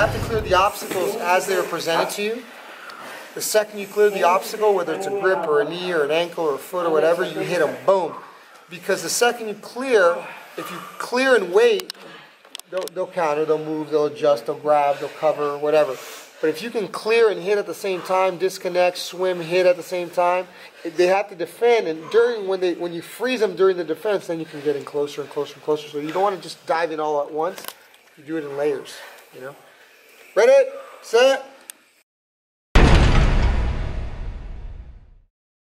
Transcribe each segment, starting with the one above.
have to clear the obstacles as they are presented to you. The second you clear the obstacle, whether it's a grip or a knee or an ankle or a foot or whatever, you hit them, boom. Because the second you clear, if you clear and wait, they'll, they'll counter, they'll move, they'll adjust, they'll grab, they'll cover, whatever. But if you can clear and hit at the same time, disconnect, swim, hit at the same time, they have to defend. And during when they when you freeze them during the defense, then you can get in closer and closer and closer. So you don't want to just dive in all at once. You do it in layers. You know. Ready, set.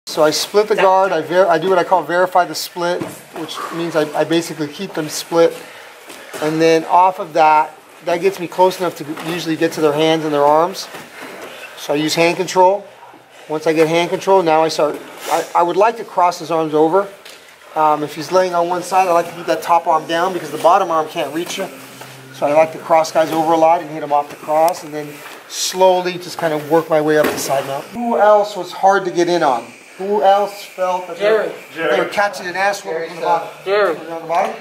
So I split the guard. I ver I do what I call verify the split, which means I, I basically keep them split, and then off of that, that gets me close enough to usually get to their hands and their arms. So I use hand control. Once I get hand control, now I start, I, I would like to cross his arms over. Um, if he's laying on one side, I like to keep that top arm down because the bottom arm can't reach you. So I like to cross guys over a lot and hit them off the cross and then slowly just kind of work my way up the side mount. Who else was hard to get in on? Who else felt that Jerry. They, were, they were catching an ass whooping from the bottom? Jerry. On the bottom?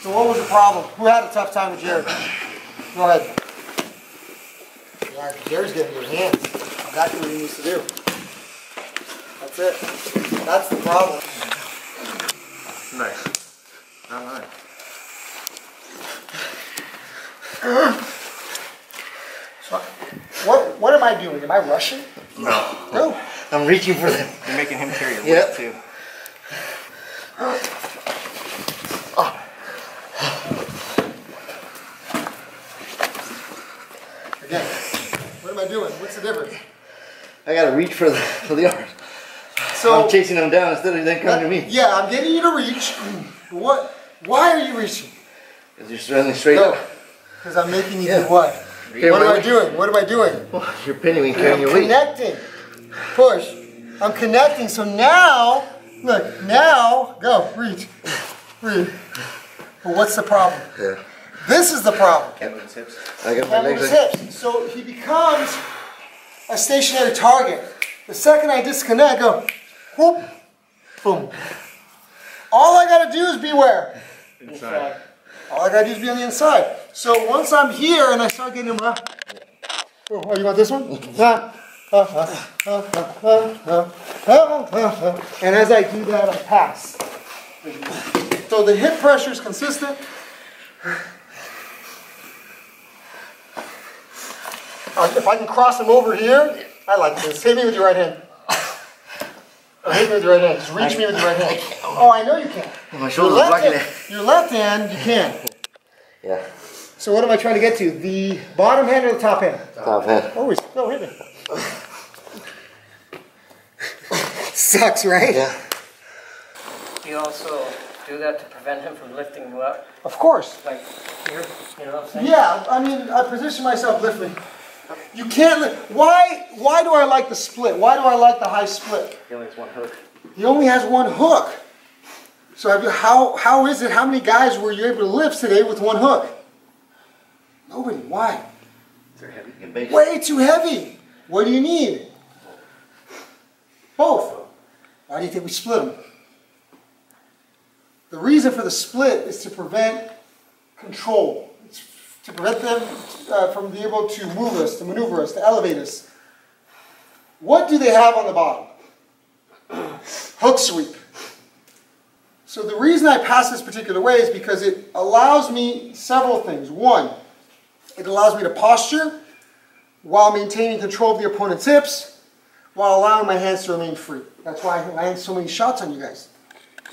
So what was the problem? Who had a tough time with Jerry? Go ahead. Yeah, Jerry's getting your hands. Exactly what he needs to do. That's it. That's the problem. Nice. Not mine. So, what what am I doing? Am I rushing? No. No. I'm reaching for them. You're making him carry your Yep. weight too. Again. What am I doing? What's the difference? I gotta reach for the for the arms. So I'm chasing them down instead of them coming to me. Yeah, I'm getting you to reach. What? Why are you reaching? Because you're standing straight No. up. Because I'm making you Yeah. do what? Okay, What am I doing? What am I doing? You're pinning me and carrying I'm your weight. connecting. Push. I'm connecting. So now, look, now, go, reach. Reach. But what's the problem? Yeah. This is the problem. Kevin's hips. I got my Having legs. his hips. So he becomes a stationary target. The second I disconnect, go, whoop, boom. All I gotta do is beware. where? Inside. All I gotta do is be on the inside. So once I'm here and I start getting him. Oh, oh, you want this one? and as I do that, I pass. So the hip pressure is consistent. Uh, if I can cross them over here, I like this. Hit me with your right hand. Or hit me with your right hand. Just reach me with your right hand. Oh, I know you can. My shoulder's left, blocking hand, it. your left hand, you can. Yeah. So what am I trying to get to? The bottom hand or the top hand? Top hand. Oh, Always. No, hit me. Sucks, right? Yeah. You also do that to prevent him from lifting you up, Of course. like here? You know what I'm saying? Yeah, I mean, I position myself, lift me. You can't. Why, why do I like the split? Why do I like the high split? He only has one hook. He only has one hook. So have you, how, how is it, how many guys were you able to lift today with one hook? Nobody. Why? They're heavy. Way too heavy. What do you need? Both. Why do you think we split them? The reason for the split is to prevent control. To prevent them uh, from being able to move us, to maneuver us, to elevate us. What do they have on the bottom? Hook sweep. So the reason I pass this particular way is because it allows me several things. One, it allows me to posture while maintaining control of the opponent's hips, while allowing my hands to remain free. That's why I land so many shots on you guys.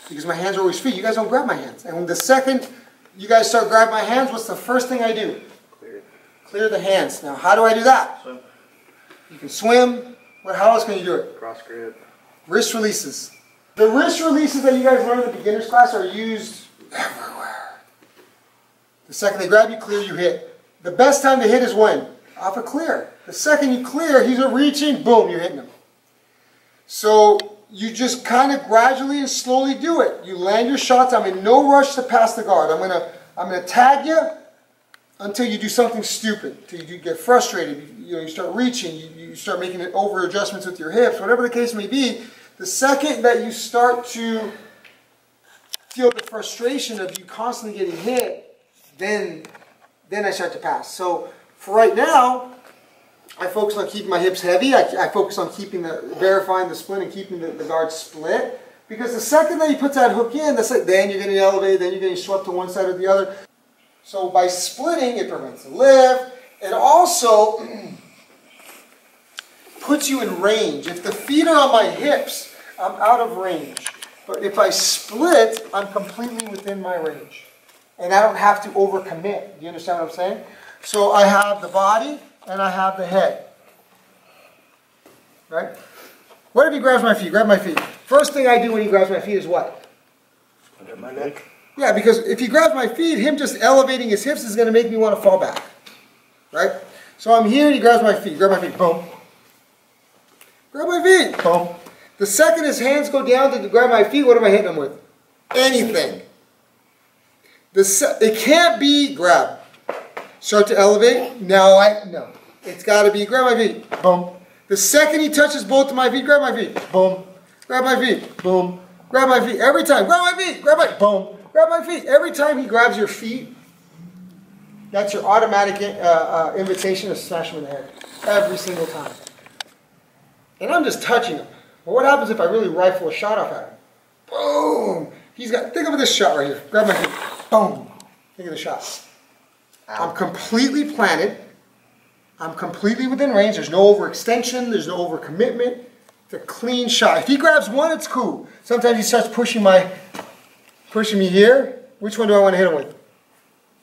Because my hands are always free. You guys don't grab my hands. And the second you guys start grabbing my hands, what's the first thing I do? Clear. Clear the hands. Now, how do I do that? Swim. You can swim. What, how else can you do it? Cross grip. Wrist releases. The wrist releases that you guys learn in the beginner's class are used everywhere. The second they grab you, clear, you hit. The best time to hit is when? Off a clear. The second you clear, he's a reaching, boom, you're hitting him. So you just kind of gradually and slowly do it. You land your shots. I'm in no rush to pass the guard. I'm gonna I'm gonna tag you until you do something stupid, until you get frustrated. You, you know, you start reaching, you, you start making over adjustments with your hips, whatever the case may be. The second that you start to feel the frustration of you constantly getting hit, then then I start to pass. So for right now, I focus on keeping my hips heavy. I, I focus on keeping the verifying the split and keeping the, the guard split. Because the second that you put that hook in, that's like then you're getting elevated, then you're getting swept to one side or the other. So by splitting, it prevents the lift. It also puts you in range. If the feet are on my hips, I'm out of range. But if I split, I'm completely within my range. And I don't have to overcommit. Do you understand what I'm saying? So I have the body and I have the head. Right? What if he grabs my feet? Grab my feet. First thing I do when he grabs my feet is what? Under my neck. Yeah, because if he grabs my feet, him just elevating his hips is going to make me want to fall back. Right? So I'm here and he grabs my feet. Grab my feet. Boom. Grab my feet. Boom. The second his hands go down to grab my feet, what am I hitting him with? Anything. The se- it can't be grab. Start to elevate. No, I no. It's got to be grab my feet. Boom. The second he touches both of my feet, grab my feet. Boom. Grab my feet. Boom. Grab my feet. Every time. Grab my feet. Grab my boom. Grab my feet. Every time he grabs your feet, that's your automatic uh, uh, invitation to smash him in the head. Every single time. And I'm just touching him. But what happens if I really rifle a shot off at him? Boom! He's got, think of this shot right here. Grab my feet. Boom! Think of the shot. I'm completely planted. I'm completely within range. There's no overextension. There's no overcommitment. It's a clean shot. If he grabs one, it's cool. Sometimes he starts pushing my, pushing me here. Which one do I want to hit him with?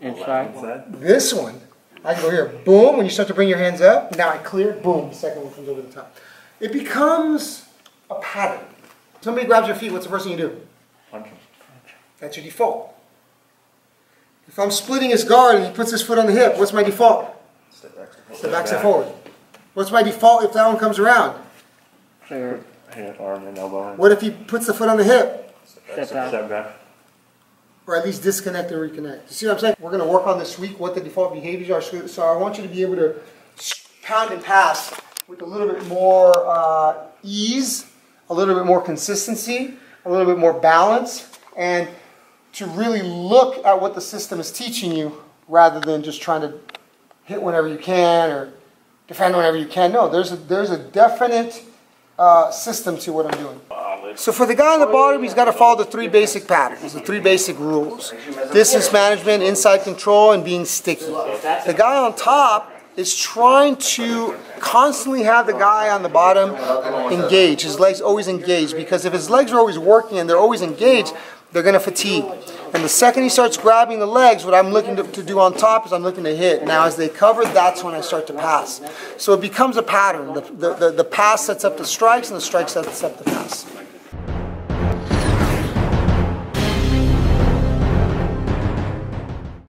Inside. This one, I can go here. Boom. When you start to bring your hands up, now I clear. Boom. The second one comes over the top. It becomes a pattern. Somebody grabs your feet. What's the first thing you do? Punch him. That's your default. If I'm splitting his guard and he puts his foot on the hip, what's my default? Step back. Step back, step forward. What's my default if that one comes around? Hand, arm, and elbow. What if he puts the foot on the hip? Step back. Step back. Or at least disconnect and reconnect. You see what I'm saying? We're going to work on this week what the default behaviors are. So so I want you to be able to pound and pass with a little bit more uh, ease, a little bit more consistency, a little bit more balance, and to really look at what the system is teaching you rather than just trying to hit whenever you can or defend whenever you can. No, there's a, there's a definite uh, system to what I'm doing. So for the guy on the bottom, he's got to follow the three basic patterns, the three basic rules. Distance management, inside control, and being sticky. The guy on top is trying to constantly have the guy on the bottom engaged, his legs always engaged, because if his legs are always working and they're always engaged, they're going to fatigue. And the second he starts grabbing the legs, what I'm looking to, to do on top is I'm looking to hit. Now, as they cover, that's when I start to pass. So it becomes a pattern. The, the, the, the pass sets up the strikes, and the strike sets up the pass.